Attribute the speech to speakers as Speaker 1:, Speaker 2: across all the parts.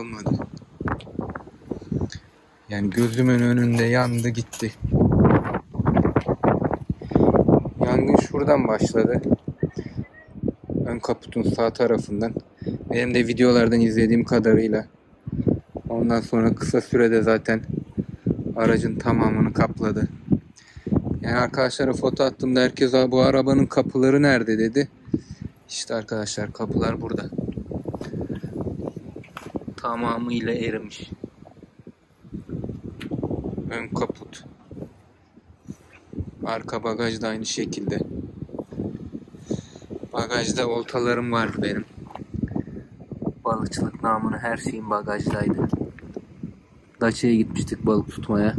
Speaker 1: kalmadı. Yani gözümün önünde yandı gitti. Yangın şuradan başladı. Ön kaputun sağ tarafından. Benim de videolardan izlediğim kadarıyla. Ondan sonra kısa sürede zaten aracın tamamını kapladı. Yani arkadaşlara foto attığımda herkes bu arabanın kapıları nerede dedi. İşte arkadaşlar kapılar burada. Tamamıyla erimiş. Ön kaput. Arka bagaj da aynı şekilde. Bagajda oltalarım vardı benim. Balıkçılık namını her şeyin bagajdaydı. Daça'ya gitmiştik balık tutmaya.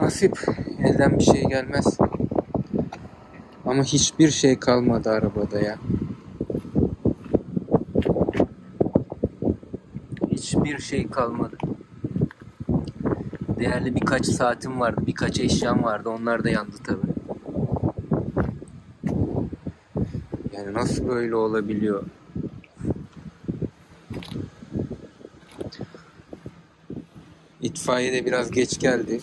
Speaker 1: Nasip elden bir şey gelmez. Ama hiçbir şey kalmadı arabada ya. Hiçbir şey kalmadı. Değerli birkaç saatim vardı, birkaç eşyam vardı. Onlar da yandı tabi. Yani nasıl böyle olabiliyor? İtfaiye de biraz geç geldi.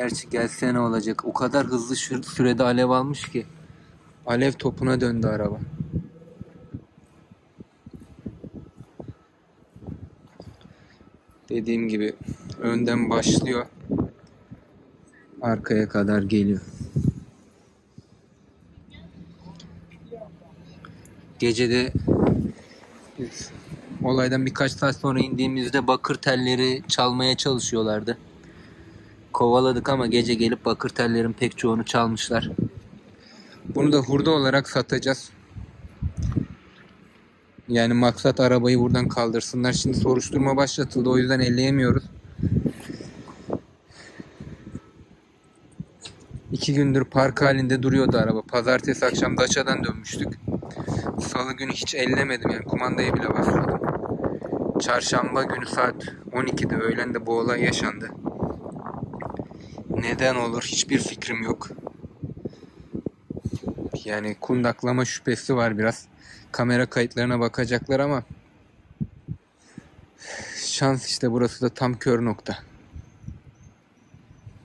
Speaker 1: Gerçi gelse ne olacak? O kadar hızlı sürede alev almış ki. Alev topuna döndü araba. Dediğim gibi önden başlıyor. Arkaya kadar geliyor. Gecede biz olaydan birkaç saat sonra indiğimizde bakır telleri çalmaya çalışıyorlardı. Kovaladık ama gece gelip bakır tellerin pek çoğunu çalmışlar. Bunu da hurda olarak satacağız. Yani maksat arabayı buradan kaldırsınlar. Şimdi soruşturma başlatıldı. O yüzden elleyemiyoruz. İki gündür park halinde duruyordu araba. Pazartesi akşam Daça'dan dönmüştük. Salı günü hiç ellemedim yani kumandaya bile basmadım. Çarşamba günü saat 12'de öğlende bu olay yaşandı. Neden olur hiçbir fikrim yok. Yani kundaklama şüphesi var biraz. Kamera kayıtlarına bakacaklar ama şans işte burası da tam kör nokta.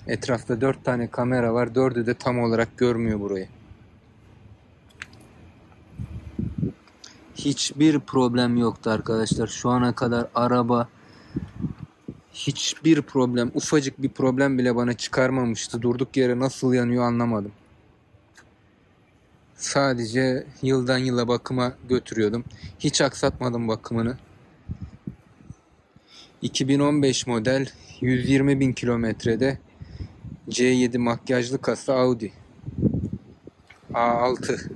Speaker 1: Etrafta dört tane kamera var. Dördü de tam olarak görmüyor burayı. Hiçbir problem yoktu arkadaşlar. Şu ana kadar araba hiçbir problem, ufacık bir problem bile bana çıkarmamıştı. Durduk yere nasıl yanıyor anlamadım. Sadece yıldan yıla bakıma götürüyordum. Hiç aksatmadım bakımını. 2015 model 120 bin kilometrede C7 makyajlı kasa Audi A6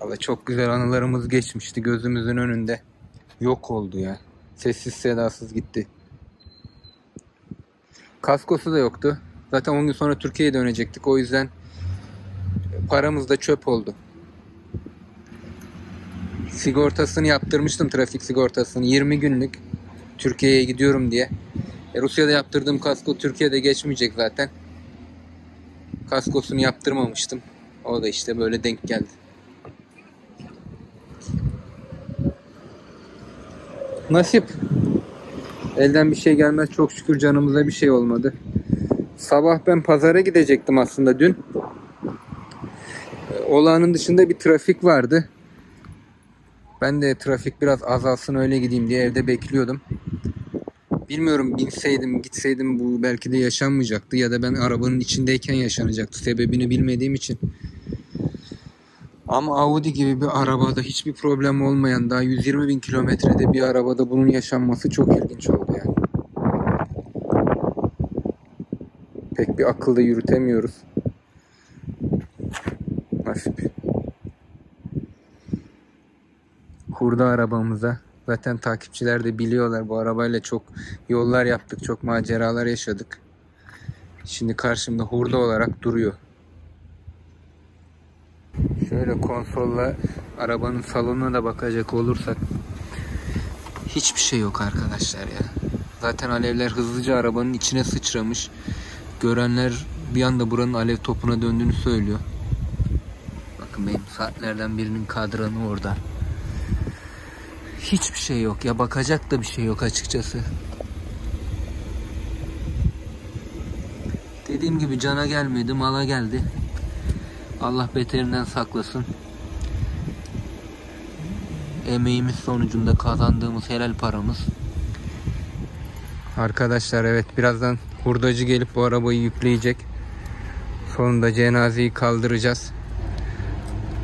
Speaker 1: Valla çok güzel anılarımız geçmişti gözümüzün önünde. Yok oldu ya. Sessiz sedasız gitti. Kaskosu da yoktu. Zaten 10 gün sonra Türkiye'ye dönecektik. O yüzden paramız da çöp oldu. Sigortasını yaptırmıştım trafik sigortasını 20 günlük Türkiye'ye gidiyorum diye. E, Rusya'da yaptırdığım kasko Türkiye'de geçmeyecek zaten. Kaskosunu yaptırmamıştım. O da işte böyle denk geldi. Nasip. Elden bir şey gelmez. Çok şükür canımıza bir şey olmadı. Sabah ben pazara gidecektim aslında dün. Olağanın dışında bir trafik vardı. Ben de trafik biraz azalsın öyle gideyim diye evde bekliyordum. Bilmiyorum binseydim gitseydim bu belki de yaşanmayacaktı ya da ben arabanın içindeyken yaşanacaktı. Sebebini bilmediğim için. Ama Audi gibi bir arabada hiçbir problem olmayan daha 120 bin kilometrede bir arabada bunun yaşanması çok ilginç oldu yani. Pek bir akılda yürütemiyoruz. Nasip. Hurda arabamıza. Zaten takipçiler de biliyorlar bu arabayla çok yollar yaptık, çok maceralar yaşadık. Şimdi karşımda hurda olarak duruyor. Şöyle konsolla arabanın salonuna da bakacak olursak Hiçbir şey yok arkadaşlar ya. Zaten alevler hızlıca arabanın içine sıçramış. Görenler bir anda buranın alev topuna döndüğünü söylüyor. Bakın benim saatlerden birinin kadranı orada. Hiçbir şey yok ya bakacak da bir şey yok açıkçası. Dediğim gibi cana gelmedi mala geldi. Allah beterinden saklasın. Emeğimiz sonucunda kazandığımız helal paramız. Arkadaşlar evet birazdan hurdacı gelip bu arabayı yükleyecek. Sonunda cenazeyi kaldıracağız.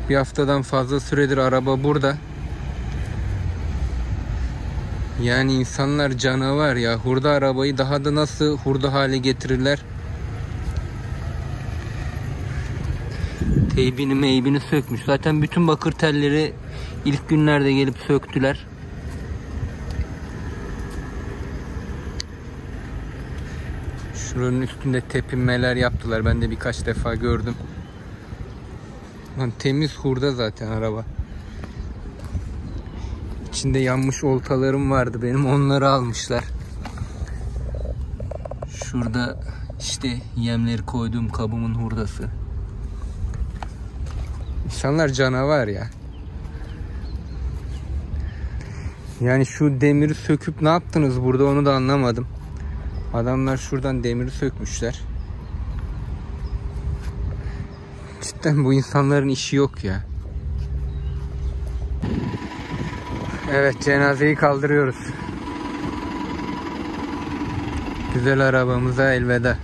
Speaker 1: Bir haftadan fazla süredir araba burada. Yani insanlar canavar ya. Hurda arabayı daha da nasıl hurda hale getirirler? Teybini meybini sökmüş. Zaten bütün bakır telleri ilk günlerde gelip söktüler. Şuranın üstünde tepinmeler yaptılar. Ben de birkaç defa gördüm. Lan temiz hurda zaten araba. İçinde yanmış oltalarım vardı benim. Onları almışlar. Şurada işte yemleri koyduğum kabımın hurdası. İnsanlar canavar ya. Yani şu demiri söküp ne yaptınız burada onu da anlamadım. Adamlar şuradan demiri sökmüşler. Cidden bu insanların işi yok ya. Evet cenazeyi kaldırıyoruz. Güzel arabamıza elveda.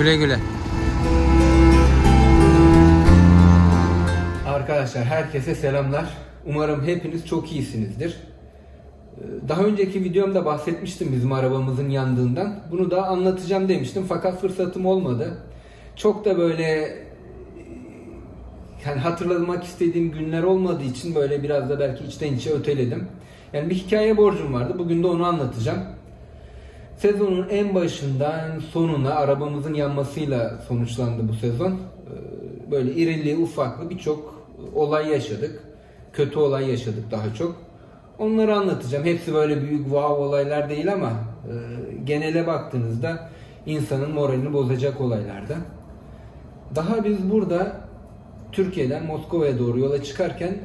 Speaker 1: Güle güle. Arkadaşlar herkese selamlar. Umarım hepiniz çok iyisinizdir. Ee, Daha önceki videomda bahsetmiştim bizim arabamızın yandığından. Bunu da anlatacağım demiştim fakat fırsatım olmadı. Çok da böyle yani hatırlamak istediğim günler olmadığı için böyle biraz da belki içten içe öteledim. Yani bir hikaye borcum vardı. Bugün de onu anlatacağım. Sezonun en başından sonuna arabamızın yanmasıyla sonuçlandı bu sezon. Ee, Böyle irili ufaklı birçok olay yaşadık. Kötü olay yaşadık daha çok. Onları anlatacağım. Hepsi böyle büyük wow olaylar değil ama e, genele baktığınızda insanın moralini bozacak olaylarda. Daha biz burada Türkiye'den Moskova'ya doğru yola çıkarken e,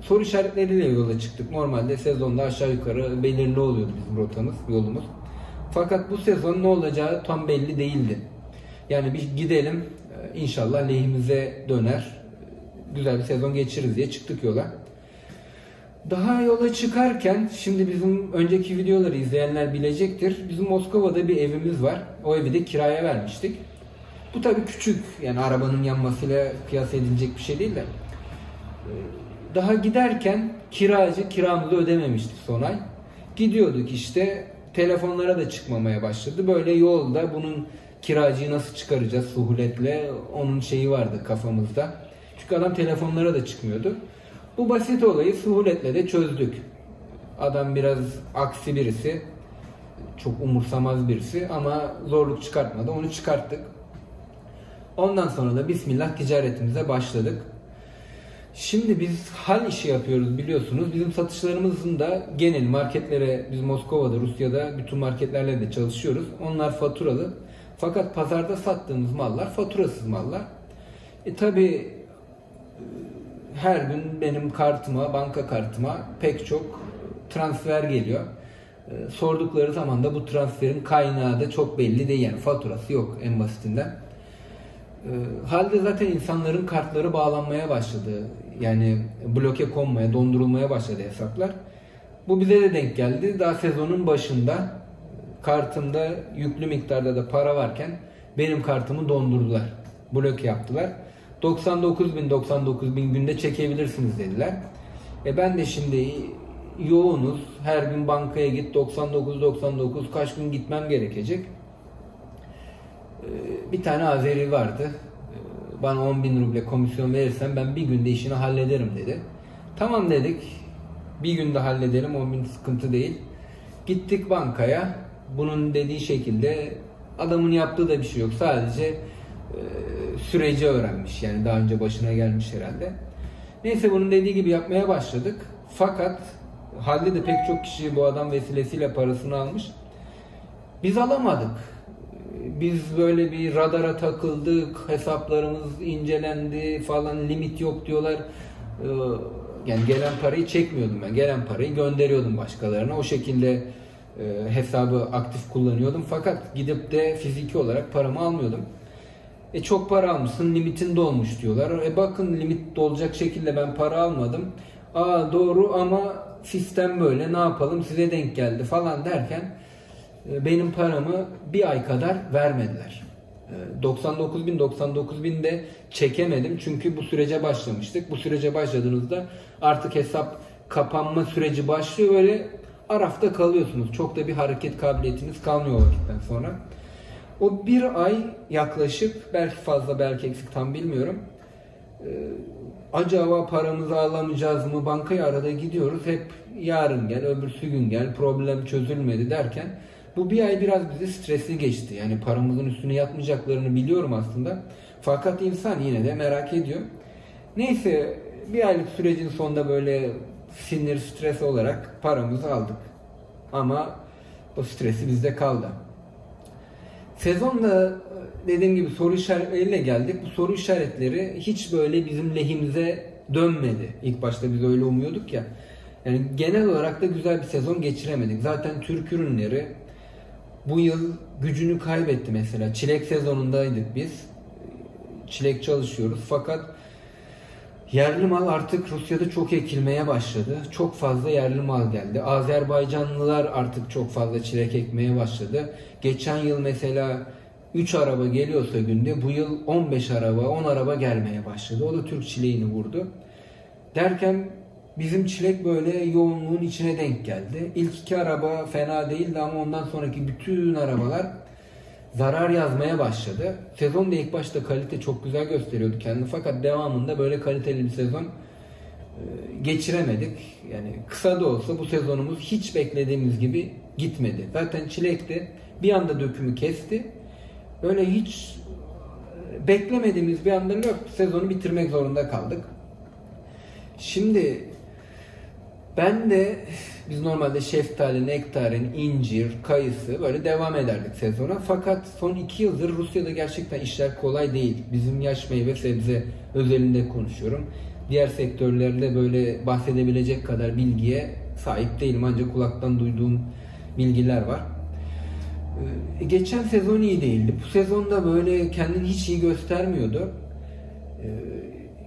Speaker 1: soru işaretleriyle yola çıktık. Normalde sezonda aşağı yukarı belirli oluyordu bizim rotamız, yolumuz. Fakat bu sezon ne olacağı tam belli değildi. Yani bir gidelim e, inşallah lehimize döner. Güzel bir sezon geçiririz diye çıktık yola. Daha yola çıkarken şimdi bizim önceki videoları izleyenler bilecektir. Bizim Moskova'da bir evimiz var. O evi de kiraya vermiştik. Bu tabii küçük yani arabanın yanmasıyla kıyas edilecek bir şey değil de. Ee, Daha giderken kiracı kiramızı ödememişti son ay. Gidiyorduk işte telefonlara da çıkmamaya başladı. Böyle yolda bunun kiracıyı nasıl çıkaracağız suhuletle onun şeyi vardı kafamızda. Çünkü adam telefonlara da çıkmıyordu. Bu basit olayı suhuletle de çözdük. Adam biraz aksi birisi. Çok umursamaz birisi ama zorluk çıkartmadı. Onu çıkarttık. Ondan sonra da Bismillah ticaretimize başladık. Şimdi biz hal işi yapıyoruz biliyorsunuz. Bizim satışlarımızın da genel marketlere, biz Moskova'da, Rusya'da bütün marketlerle de çalışıyoruz. Onlar faturalı. Fakat pazarda sattığımız mallar faturasız mallar. E tabi her gün benim kartıma, banka kartıma pek çok transfer geliyor. E, sordukları zaman da bu transferin kaynağı da çok belli değil yani faturası yok en basitinden. E, halde zaten insanların kartları bağlanmaya başladı. Yani bloke konmaya, dondurulmaya başladı hesaplar. Bu bize de denk geldi. Daha sezonun başında kartımda yüklü miktarda da para varken benim kartımı dondurdular. Blok yaptılar. 99 bin 99 bin günde çekebilirsiniz dediler. E ben de şimdi yoğunuz. Her gün bankaya git 99 99 kaç gün gitmem gerekecek. E, bir tane Azeri vardı. Bana 10 bin ruble komisyon verirsen ben bir günde işini hallederim dedi. Tamam dedik. Bir günde hallederim 10 bin sıkıntı değil. Gittik bankaya. Bunun dediği şekilde adamın yaptığı da bir şey yok. Sadece e, süreci öğrenmiş. Yani daha önce başına gelmiş herhalde. Neyse bunun dediği gibi yapmaya başladık. Fakat halde de pek çok kişi bu adam vesilesiyle parasını almış. Biz alamadık. Biz böyle bir radara takıldık, hesaplarımız incelendi falan, limit yok diyorlar. Ee, yani gelen parayı çekmiyordum ben. Gelen parayı gönderiyordum başkalarına. O şekilde e, hesabı aktif kullanıyordum. Fakat gidip de fiziki olarak paramı almıyordum. E çok para almışsın limitin dolmuş diyorlar. E bakın limit dolacak şekilde ben para almadım. Aa doğru ama sistem böyle ne yapalım size denk geldi falan derken benim paramı bir ay kadar vermediler. 99 e, bin 99 bin de çekemedim çünkü bu sürece başlamıştık. Bu sürece başladığınızda artık hesap kapanma süreci başlıyor böyle arafta kalıyorsunuz. Çok da bir hareket kabiliyetiniz kalmıyor o vakitten sonra. O bir ay yaklaşık belki fazla belki eksik tam bilmiyorum. Ee, acaba paramızı alamayacağız mı? Bankaya arada gidiyoruz. Hep yarın gel, öbürsü gün gel. Problem çözülmedi derken bu bir ay biraz bizi stresli geçti. Yani paramızın üstüne yatmayacaklarını biliyorum aslında. Fakat insan yine de merak ediyor. Neyse bir aylık sürecin sonunda böyle sinir, stres olarak paramızı aldık. Ama o stresi bizde kaldı. Sezonda dediğim gibi soru işaretleriyle geldik. Bu soru işaretleri hiç böyle bizim lehimize dönmedi. İlk başta biz öyle umuyorduk ya. Yani genel olarak da güzel bir sezon geçiremedik. Zaten Türk ürünleri bu yıl gücünü kaybetti mesela. Çilek sezonundaydık biz. Çilek çalışıyoruz fakat Yerli mal artık Rusya'da çok ekilmeye başladı. Çok fazla yerli mal geldi. Azerbaycanlılar artık çok fazla çilek ekmeye başladı. Geçen yıl mesela 3 araba geliyorsa günde bu yıl 15 araba, 10 araba gelmeye başladı. O da Türk çileğini vurdu. Derken bizim çilek böyle yoğunluğun içine denk geldi. İlk iki araba fena değildi ama ondan sonraki bütün arabalar zarar yazmaya başladı. Sezon da ilk başta kalite çok güzel gösteriyordu kendini fakat devamında böyle kaliteli bir sezon e, geçiremedik. Yani kısa da olsa bu sezonumuz hiç beklediğimiz gibi gitmedi. Zaten Çilek de bir anda dökümü kesti. Böyle hiç e, beklemediğimiz bir anda yok sezonu bitirmek zorunda kaldık. Şimdi ben de biz normalde şeftali, nektarin, incir, kayısı böyle devam ederdik sezona. Fakat son iki yıldır Rusya'da gerçekten işler kolay değil. Bizim yaş meyve sebze özelinde konuşuyorum. Diğer sektörlerde böyle bahsedebilecek kadar bilgiye sahip değilim. Ancak kulaktan duyduğum bilgiler var. Ee, geçen sezon iyi değildi. Bu sezonda böyle kendini hiç iyi göstermiyordu.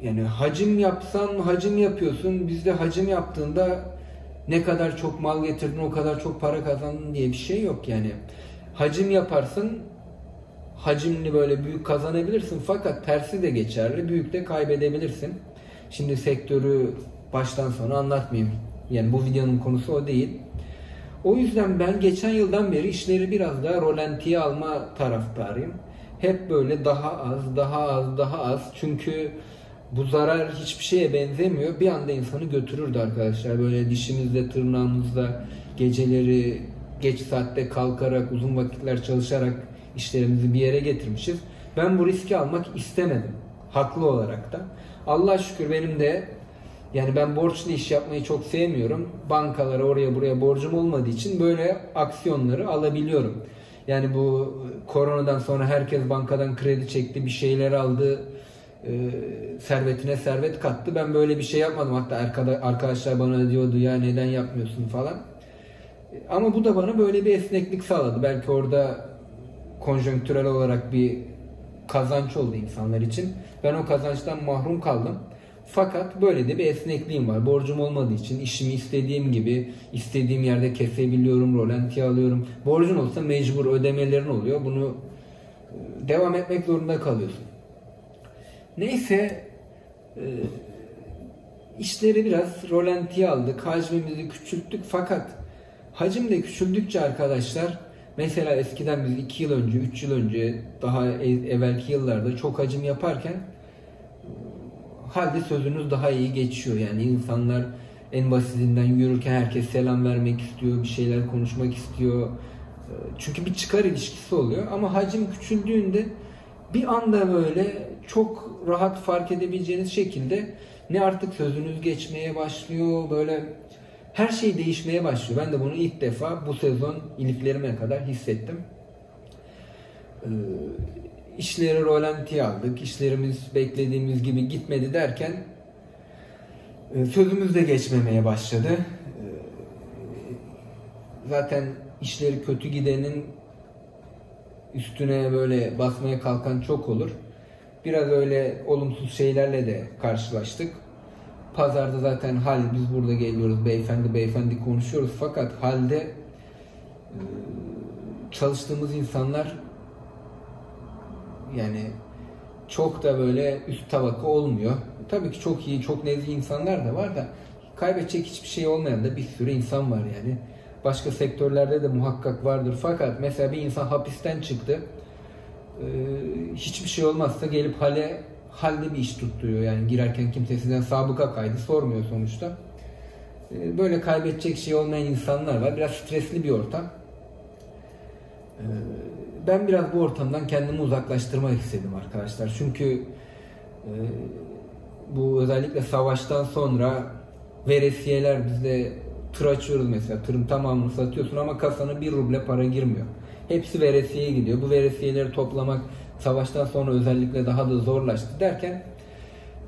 Speaker 1: Yani hacim yapsan hacim yapıyorsun. Bizde hacim yaptığında ne kadar çok mal getirdin o kadar çok para kazandın diye bir şey yok yani. Hacim yaparsın hacimli böyle büyük kazanabilirsin fakat tersi de geçerli. Büyük de kaybedebilirsin. Şimdi sektörü baştan sona anlatmayayım. Yani bu videonun konusu o değil. O yüzden ben geçen yıldan beri işleri biraz daha rolantiye alma taraftarıyım. Hep böyle daha az, daha az, daha az. Çünkü bu zarar hiçbir şeye benzemiyor. Bir anda insanı götürürdü arkadaşlar. Böyle dişimizle, tırnağımızla geceleri geç saatte kalkarak, uzun vakitler çalışarak işlerimizi bir yere getirmişiz. Ben bu riski almak istemedim. Haklı olarak da. Allah şükür benim de yani ben borçlu iş yapmayı çok sevmiyorum. Bankalara oraya buraya borcum olmadığı için böyle aksiyonları alabiliyorum. Yani bu koronadan sonra herkes bankadan kredi çekti, bir şeyler aldı e, servetine servet kattı. Ben böyle bir şey yapmadım. Hatta arkadaşlar bana diyordu ya neden yapmıyorsun falan. Ama bu da bana böyle bir esneklik sağladı. Belki orada konjonktürel olarak bir kazanç oldu insanlar için. Ben o kazançtan mahrum kaldım. Fakat böyle de bir esnekliğim var. Borcum olmadığı için işimi istediğim gibi, istediğim yerde kesebiliyorum, rolanti alıyorum. Borcun olsa mecbur ödemelerin oluyor. Bunu e, devam etmek zorunda kalıyorsun. Neyse e, işleri biraz rolantiye aldık. Hacmimizi küçülttük fakat hacim de küçüldükçe arkadaşlar mesela eskiden biz 2 yıl önce, 3 yıl önce daha evvelki yıllarda çok hacim yaparken halde sözünüz daha iyi geçiyor. Yani insanlar en basitinden yürürken herkes selam vermek istiyor, bir şeyler konuşmak istiyor. Çünkü bir çıkar ilişkisi oluyor. Ama hacim küçüldüğünde bir anda böyle çok rahat fark edebileceğiniz şekilde ne artık sözünüz geçmeye başlıyor, böyle her şey değişmeye başlıyor. Ben de bunu ilk defa bu sezon iliklerime kadar hissettim. Ee, işleri rolantiye aldık. İşlerimiz beklediğimiz gibi gitmedi derken e, sözümüz de geçmemeye başladı. E, zaten işleri kötü gidenin üstüne böyle basmaya kalkan çok olur. Biraz öyle olumsuz şeylerle de karşılaştık. Pazarda zaten hal biz burada geliyoruz beyefendi beyefendi konuşuyoruz fakat halde e, çalıştığımız insanlar yani çok da böyle üst tabaka olmuyor. Tabii ki çok iyi, çok nezih insanlar da var da kaybedecek hiçbir şey olmayan da bir sürü insan var yani. Başka sektörlerde de muhakkak vardır. Fakat mesela bir insan hapisten çıktı. Ee, hiçbir şey olmazsa gelip hale halde bir iş tutturuyor. Yani girerken kimse sizden sabıka kaydı sormuyor sonuçta. Ee, böyle kaybedecek şey olmayan insanlar var. Biraz stresli bir ortam. Ee, ben biraz bu ortamdan kendimi uzaklaştırmak istedim arkadaşlar. Çünkü e, bu özellikle savaştan sonra veresiyeler bizde tır açıyoruz mesela. Tırın tamamını satıyorsun ama kasana bir ruble para girmiyor. Hepsi veresiyeye gidiyor. Bu veresiyeleri toplamak savaştan sonra özellikle daha da zorlaştı derken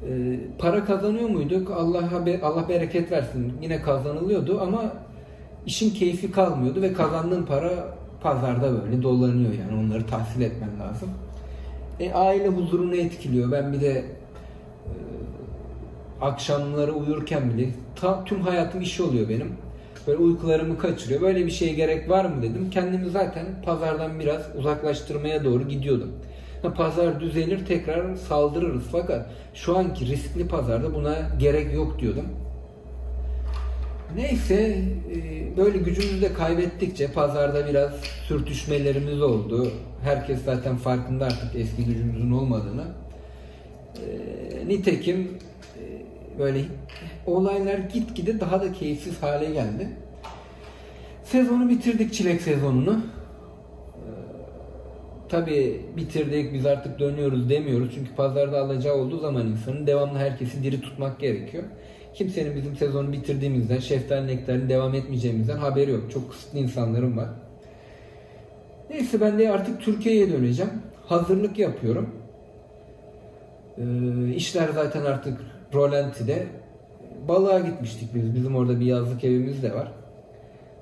Speaker 1: e, para kazanıyor muyduk? Allah Allah bereket versin. Yine kazanılıyordu ama işin keyfi kalmıyordu ve kazandığın para pazarda böyle dolanıyor yani onları tahsil etmen lazım. E, aile huzurunu etkiliyor. Ben bir de e, akşamları uyurken bile ta, tüm hayatım iş oluyor benim. Böyle uykularımı kaçırıyor. Böyle bir şeye gerek var mı dedim. Kendimi zaten pazardan biraz uzaklaştırmaya doğru gidiyordum. Pazar düzelir tekrar saldırırız fakat şu anki riskli pazarda buna gerek yok diyordum. Neyse e, böyle gücümüzü de kaybettikçe pazarda biraz sürtüşmelerimiz oldu. Herkes zaten farkında artık eski gücümüzün olmadığını. E, nitekim böyle olaylar gitgide daha da keyifsiz hale geldi. Sezonu bitirdik çilek sezonunu. Tabi bitirdik biz artık dönüyoruz demiyoruz. Çünkü pazarda alacağı olduğu zaman insanın devamlı herkesi diri tutmak gerekiyor kimsenin bizim sezonu bitirdiğimizden, şeftali nektarını devam etmeyeceğimizden haberi yok. Çok kısıtlı insanlarım var. Neyse ben de artık Türkiye'ye döneceğim. Hazırlık yapıyorum. Ee, işler zaten artık rolantide. Balığa gitmiştik biz. Bizim orada bir yazlık evimiz de var.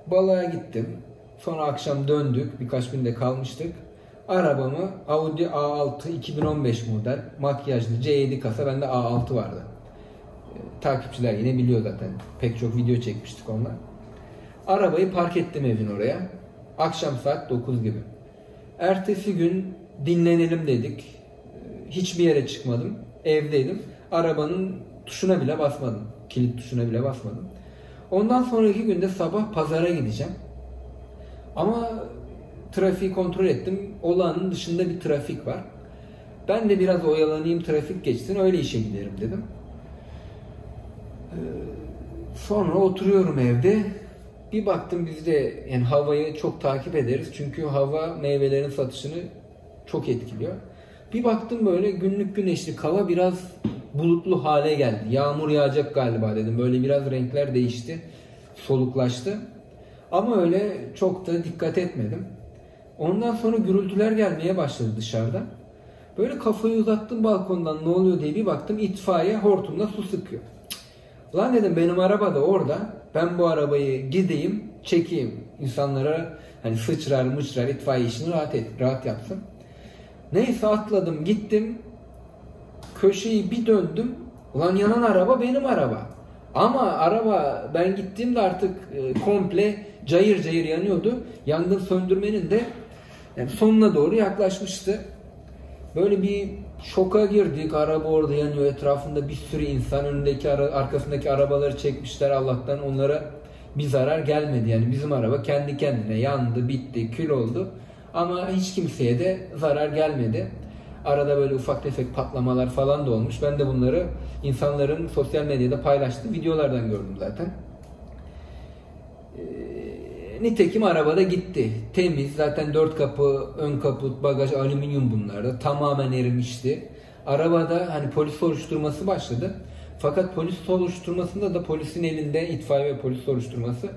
Speaker 1: Balığa gittim. Sonra akşam döndük. Birkaç gün de kalmıştık. Arabamı Audi A6 2015 model makyajlı C7 kasa bende A6 vardı takipçiler yine biliyor zaten. Pek çok video çekmiştik onlar. Arabayı park ettim evin oraya. Akşam saat 9 gibi. Ertesi gün dinlenelim dedik. Hiçbir yere çıkmadım. Evdeydim. Arabanın tuşuna bile basmadım. Kilit tuşuna bile basmadım. Ondan sonraki günde sabah pazara gideceğim. Ama trafiği kontrol ettim. Olağanın dışında bir trafik var. Ben de biraz oyalanayım trafik geçsin öyle işe giderim dedim. Ee, sonra oturuyorum evde. Bir baktım biz de yani havayı çok takip ederiz. Çünkü hava meyvelerin satışını çok etkiliyor. Bir baktım böyle günlük güneşli hava biraz bulutlu hale geldi. Yağmur yağacak galiba dedim. Böyle biraz renkler değişti. Soluklaştı. Ama öyle çok da dikkat etmedim. Ondan sonra gürültüler gelmeye başladı dışarıda. Böyle kafayı uzattım balkondan ne oluyor diye bir baktım itfaiye hortumla su sıkıyor. Lan dedim benim araba da orada. Ben bu arabayı gideyim, çekeyim. İnsanlara hani sıçrar mıçrar itfaiye işini rahat et, rahat yapsın. Neyse atladım gittim. Köşeyi bir döndüm. Ulan yanan araba benim araba. Ama araba ben gittiğimde artık e, komple cayır cayır yanıyordu. Yangın söndürmenin de yani sonuna doğru yaklaşmıştı. Böyle bir şoka girdik. Araba orada yanıyor. Etrafında bir sürü insan. Önündeki ara, arkasındaki arabaları çekmişler. Allah'tan onlara bir zarar gelmedi. Yani bizim araba kendi kendine yandı, bitti, kül oldu. Ama hiç kimseye de zarar gelmedi. Arada böyle ufak tefek patlamalar falan da olmuş. Ben de bunları insanların sosyal medyada paylaştığı videolardan gördüm zaten. Ee, nitekim arabada gitti. Temiz. Zaten dört kapı, ön kaput, bagaj alüminyum bunlarda. Tamamen erimişti. Arabada hani polis soruşturması başladı. Fakat polis soruşturmasında da polisin elinde itfaiye ve polis soruşturması.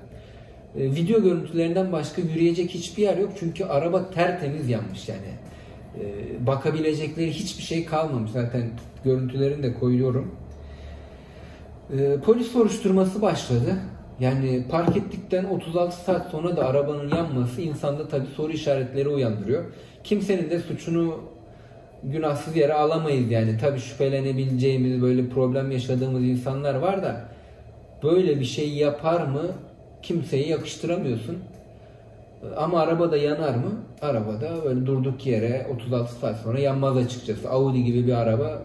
Speaker 1: Ee, video görüntülerinden başka yürüyecek hiçbir yer yok. Çünkü araba tertemiz yanmış yani. Ee, bakabilecekleri hiçbir şey kalmamış. Zaten görüntülerini de koyuyorum. Ee, polis soruşturması başladı. Yani park ettikten 36 saat sonra da arabanın yanması insanda tabii soru işaretleri uyandırıyor. Kimsenin de suçunu günahsız yere alamayız yani. Tabii şüphelenebileceğimiz böyle problem yaşadığımız insanlar var da böyle bir şey yapar mı kimseye yakıştıramıyorsun. Ama arabada yanar mı? Arabada böyle durduk yere 36 saat sonra yanmaz açıkçası. Audi gibi bir araba.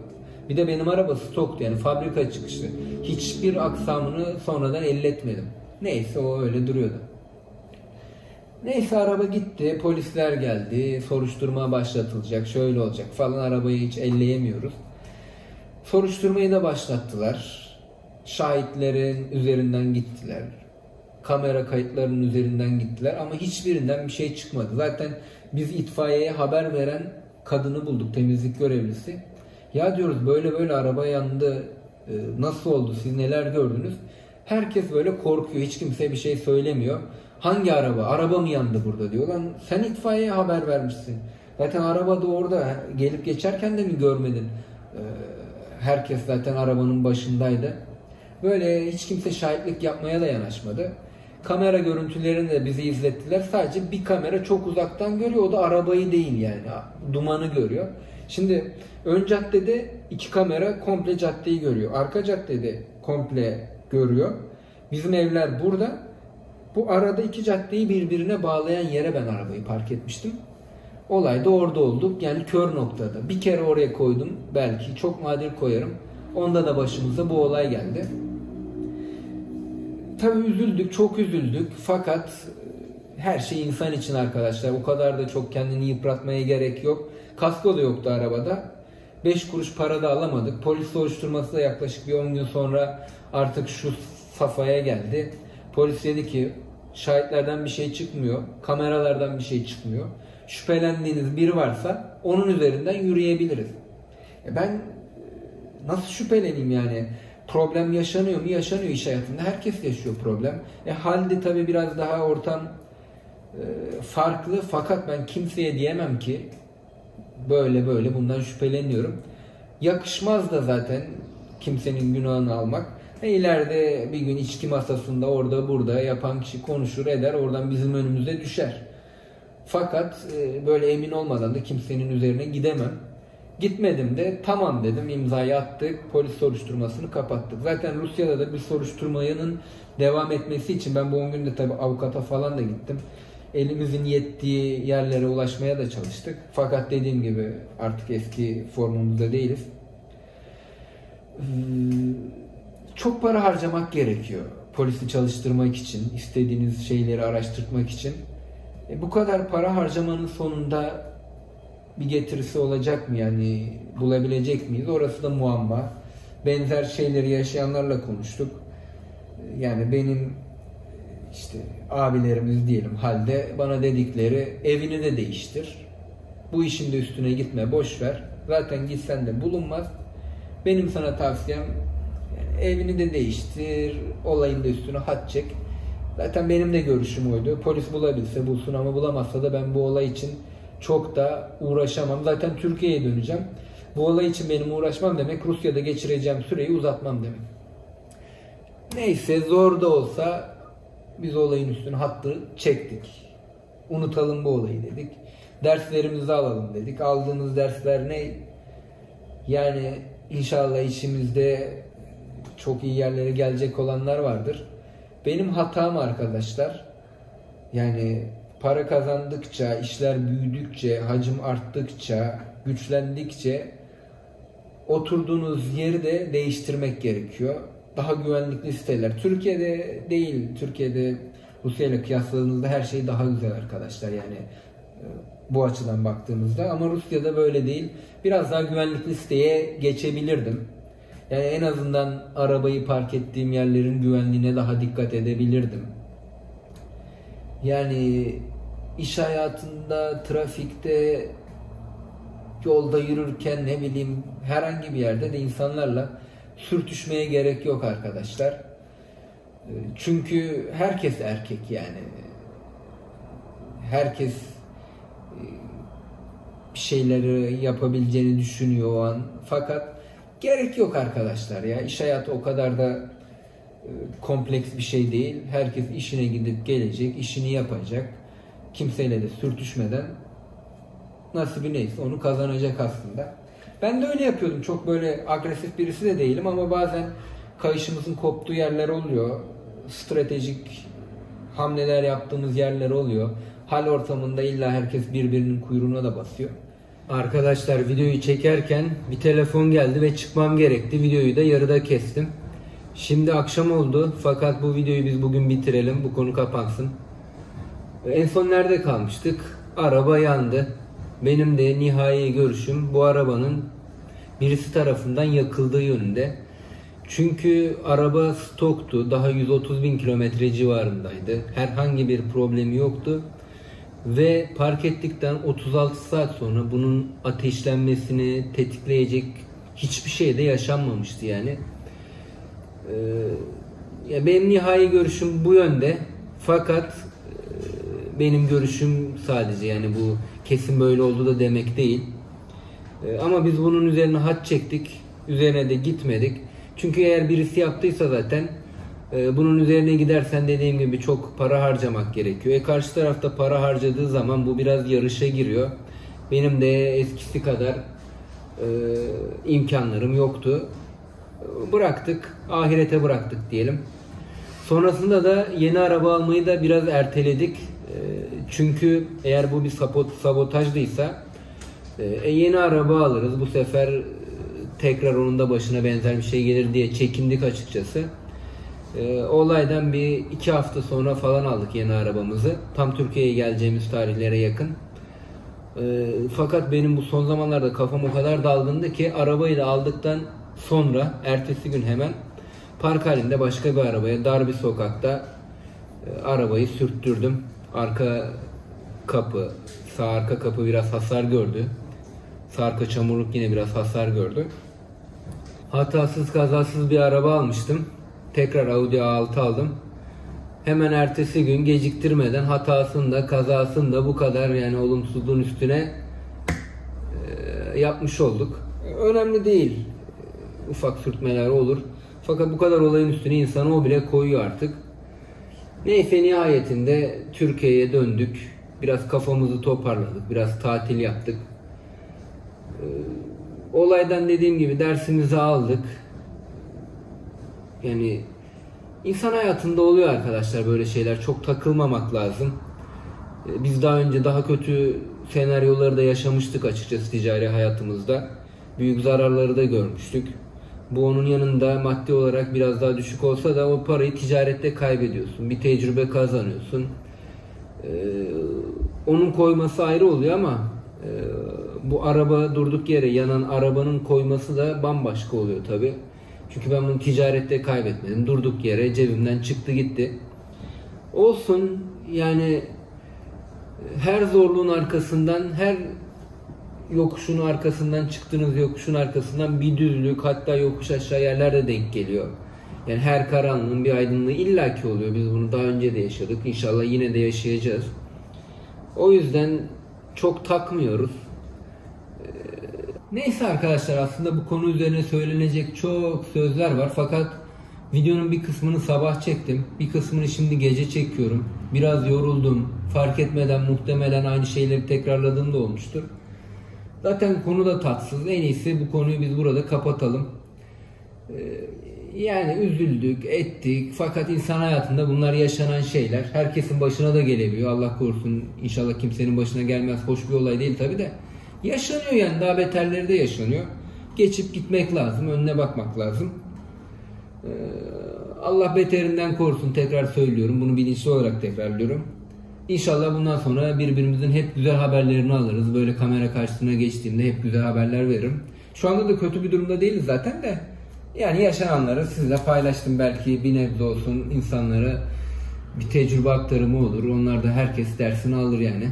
Speaker 1: Bir de benim araba stoktu yani fabrika çıkışı. Hiçbir aksamını sonradan elletmedim. Neyse o öyle duruyordu. Neyse araba gitti, polisler geldi, soruşturma başlatılacak, şöyle olacak falan arabayı hiç elleyemiyoruz. Soruşturmayı da başlattılar. Şahitlerin üzerinden gittiler kamera kayıtlarının üzerinden gittiler ama hiçbirinden bir şey çıkmadı. Zaten biz itfaiyeye haber veren kadını bulduk temizlik görevlisi. Ya diyoruz böyle böyle araba yandı e, nasıl oldu siz neler gördünüz? Herkes böyle korkuyor hiç kimse bir şey söylemiyor. Hangi araba? Araba mı yandı burada diyor. Lan sen itfaiyeye haber vermişsin. Zaten araba da orada gelip geçerken de mi görmedin? E, herkes zaten arabanın başındaydı. Böyle hiç kimse şahitlik yapmaya da yanaşmadı. Kamera görüntülerini de bizi izlettiler. Sadece bir kamera çok uzaktan görüyor. O da arabayı değil yani. Dumanı görüyor. Şimdi ön caddede iki kamera komple caddeyi görüyor. Arka caddede komple görüyor. Bizim evler burada. Bu arada iki caddeyi birbirine bağlayan yere ben arabayı park etmiştim. Olay da orada oldu. Yani kör noktada. Bir kere oraya koydum. Belki çok nadir koyarım. Onda da başımıza bu olay geldi. Tabii üzüldük, çok üzüldük. Fakat e, her şey insan için arkadaşlar. O kadar da çok kendini yıpratmaya gerek yok. Kasko da yoktu arabada. 5 kuruş para da alamadık. Polis soruşturması da yaklaşık bir 10 gün sonra artık şu safhaya geldi. Polis dedi ki şahitlerden bir şey çıkmıyor. Kameralardan bir şey çıkmıyor. Şüphelendiğiniz biri varsa onun üzerinden yürüyebiliriz. E ben e, nasıl şüpheleneyim yani? Problem yaşanıyor mu? Yaşanıyor iş hayatında. Herkes yaşıyor problem. E halde tabii biraz daha ortam e, farklı fakat ben kimseye diyemem ki böyle böyle bundan şüpheleniyorum. Yakışmaz da zaten kimsenin günahını almak. E ileride bir gün içki masasında orada burada yapan kişi konuşur eder oradan bizim önümüze düşer. Fakat e, böyle emin olmadan da kimsenin üzerine gidemem. Gitmedim de tamam dedim imzayı attık polis soruşturmasını kapattık. Zaten Rusya'da da bir soruşturmanın devam etmesi için ben bu 10 günde tabi avukata falan da gittim. Elimizin yettiği yerlere ulaşmaya da çalıştık. Fakat dediğim gibi artık eski formumuzda değiliz. Ee, çok para harcamak gerekiyor. Polisi çalıştırmak için, istediğiniz şeyleri araştırmak için. E bu kadar para harcamanın sonunda bir getirisi olacak mı yani bulabilecek miyiz? Orası da muamma. Benzer şeyleri yaşayanlarla konuştuk. Yani benim işte abilerimiz diyelim halde bana dedikleri evini de değiştir. Bu işin de üstüne gitme boş ver. Zaten gitsen de bulunmaz. Benim sana tavsiyem yani evini de değiştir. Olayın da üstüne hat çek. Zaten benim de görüşüm oydu. Polis bulabilse bulsun ama bulamazsa da ben bu olay için
Speaker 2: çok da uğraşamam. Zaten Türkiye'ye döneceğim. Bu olay için benim uğraşmam demek Rusya'da geçireceğim süreyi uzatmam demek. Neyse zor da olsa biz olayın üstüne hattı çektik. Unutalım bu olayı dedik. Derslerimizi alalım dedik. Aldığımız dersler ne? Yani inşallah işimizde çok iyi yerlere gelecek olanlar vardır. Benim hatam arkadaşlar. Yani para kazandıkça, işler büyüdükçe, hacim arttıkça, güçlendikçe oturduğunuz yeri de değiştirmek gerekiyor. Daha güvenlikli siteler. Türkiye'de değil. Türkiye'de Rusya ile kıyasladığınızda her şey daha güzel arkadaşlar. Yani e, bu açıdan baktığımızda ama Rusya'da böyle değil. Biraz daha güvenlikli siteye geçebilirdim. Yani en azından arabayı park ettiğim yerlerin güvenliğine daha dikkat edebilirdim. Yani iş hayatında, trafikte, yolda yürürken ne bileyim herhangi bir yerde de insanlarla sürtüşmeye gerek yok arkadaşlar. Çünkü herkes erkek yani. Herkes e, bir şeyleri yapabileceğini düşünüyor o an. Fakat gerek yok arkadaşlar ya. İş hayatı o kadar da kompleks bir şey değil. Herkes işine gidip gelecek, işini yapacak. Kimseyle de sürtüşmeden nasibi neyse onu kazanacak aslında. Ben de öyle yapıyordum. Çok böyle agresif birisi de değilim ama bazen kayışımızın koptuğu yerler oluyor. Stratejik hamleler yaptığımız yerler oluyor. Hal ortamında illa herkes birbirinin kuyruğuna da basıyor. Arkadaşlar videoyu çekerken bir telefon geldi ve çıkmam gerekti. Videoyu da yarıda kestim. Şimdi akşam oldu fakat bu videoyu biz bugün bitirelim. Bu konu kapansın. En son nerede kalmıştık? Araba yandı. Benim de nihai görüşüm bu arabanın birisi tarafından yakıldığı yönünde. Çünkü araba stoktu. Daha 130 bin kilometre civarındaydı. Herhangi bir problemi yoktu. Ve park ettikten 36 saat sonra bunun ateşlenmesini tetikleyecek hiçbir şey de yaşanmamıştı yani. Ee, ya benim nihai görüşüm bu yönde. Fakat e, benim görüşüm sadece yani bu kesin böyle oldu da demek değil. E, ama biz bunun üzerine hat çektik. Üzerine de gitmedik. Çünkü eğer birisi yaptıysa zaten e, bunun üzerine gidersen dediğim gibi çok para harcamak gerekiyor. E karşı tarafta para harcadığı zaman bu biraz yarışa giriyor. Benim de eskisi kadar e, imkanlarım yoktu. Bıraktık, ahirete bıraktık diyelim. Sonrasında da yeni araba almayı da biraz erteledik. E, çünkü eğer bu bir sabotajdıysa e, yeni araba alırız. Bu sefer e, tekrar onun da başına benzer bir şey gelir diye çekindik açıkçası. E, olaydan bir iki hafta sonra falan aldık yeni arabamızı. Tam Türkiye'ye geleceğimiz tarihlere yakın. E, fakat benim bu son zamanlarda kafam o kadar dalgındı ki arabayı da aldıktan sonra ertesi gün hemen park halinde başka bir arabaya dar bir sokakta e, arabayı sürttürdüm. Arka kapı, sağ arka kapı biraz hasar gördü. Sağ arka çamurluk yine biraz hasar gördü. Hatasız kazasız bir araba almıştım. Tekrar Audi A6 aldım. Hemen ertesi gün geciktirmeden hatasında kazasında bu kadar yani olumsuzluğun üstüne e, yapmış olduk. Önemli değil. Ufak sürtmeler olur. Fakat bu kadar olayın üstüne insanı o bile koyuyor artık. Neyse nihayetinde Türkiye'ye döndük. Biraz kafamızı toparladık. Biraz tatil yaptık. Ee, olaydan dediğim gibi dersimizi aldık. Yani insan hayatında oluyor arkadaşlar böyle şeyler. Çok takılmamak lazım. Ee, biz daha önce daha kötü senaryoları da yaşamıştık açıkçası ticari hayatımızda. Büyük zararları da görmüştük. Bu onun yanında maddi olarak biraz daha düşük olsa da o parayı ticarette kaybediyorsun. Bir tecrübe kazanıyorsun. Ee, onun koyması ayrı oluyor ama e, bu araba durduk yere yanan arabanın koyması da bambaşka oluyor tabi. Çünkü ben bunu ticarette kaybetmedim. Durduk yere cebimden çıktı gitti. Olsun yani her zorluğun arkasından her yokuşun arkasından çıktığınız yokuşun arkasından bir düzlük hatta yokuş aşağı yerlerde denk geliyor. Yani her karanlığın bir aydınlığı illaki oluyor. Biz bunu daha önce de yaşadık. İnşallah yine de yaşayacağız. O yüzden çok takmıyoruz. Ee, Neyse arkadaşlar aslında bu konu üzerine söylenecek çok sözler var fakat videonun bir kısmını sabah çektim. Bir kısmını şimdi gece çekiyorum. Biraz yoruldum. Fark etmeden muhtemelen aynı şeyleri tekrarladığım da olmuştur. Zaten konu da tatsız. En iyisi bu konuyu biz burada kapatalım. Yani üzüldük, ettik. Fakat insan hayatında bunlar yaşanan şeyler. Herkesin başına da gelebiliyor. Allah korusun. İnşallah kimsenin başına gelmez. Hoş bir olay değil tabi de. Yaşanıyor yani. Daha beterleri de yaşanıyor. Geçip gitmek lazım. Önüne bakmak lazım. Ee, Allah beterinden korusun. Tekrar söylüyorum. Bunu bilinçli olarak tekrarlıyorum. İnşallah bundan sonra birbirimizin hep güzel haberlerini alırız. Böyle kamera karşısına geçtiğimde hep güzel haberler veririm. Şu anda da kötü bir durumda değiliz zaten de. Yani yaşananları sizle paylaştım. Belki bir nebze olsun insanlara bir tecrübe aktarımı olur. Onlar da herkes dersini alır yani.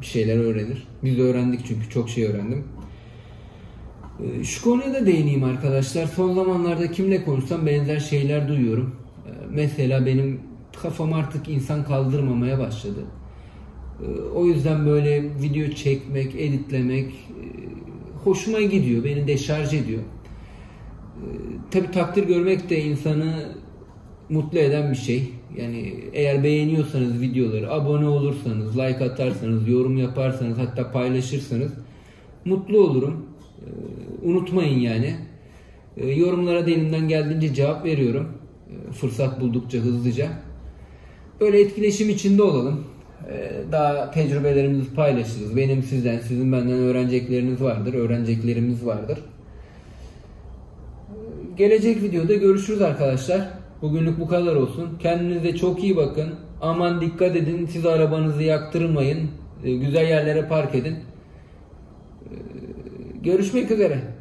Speaker 2: Bir şeyler öğrenir. Biz de öğrendik çünkü çok şey öğrendim. Ee, Şu konuya da değineyim arkadaşlar. Son zamanlarda kimle konuşsam benzer şeyler duyuyorum. Ee, Mesela benim kafam artık insan kaldırmamaya başladı. Ee, O yüzden böyle video çekmek, editlemek e, hoşuma gidiyor. Beni deşarj ediyor. Tabi takdir görmek de insanı mutlu eden bir şey. Yani eğer beğeniyorsanız videoları, abone olursanız, like atarsanız, yorum yaparsanız, hatta paylaşırsanız mutlu olurum. Ee, unutmayın yani. Ee, yorumlara da elimden geldiğince cevap veriyorum. Ee, fırsat buldukça hızlıca. Böyle etkileşim içinde olalım. Ee, daha tecrübelerimizi paylaşırız. Benim sizden, sizin benden öğrenecekleriniz vardır, öğreneceklerimiz vardır. Gelecek videoda görüşürüz arkadaşlar. Bugünlük bu kadar olsun. Kendinize çok iyi bakın. Aman dikkat edin. Siz arabanızı yaktırmayın. Ee, Güzel yerlere park edin. Ee, Görüşmek üzere.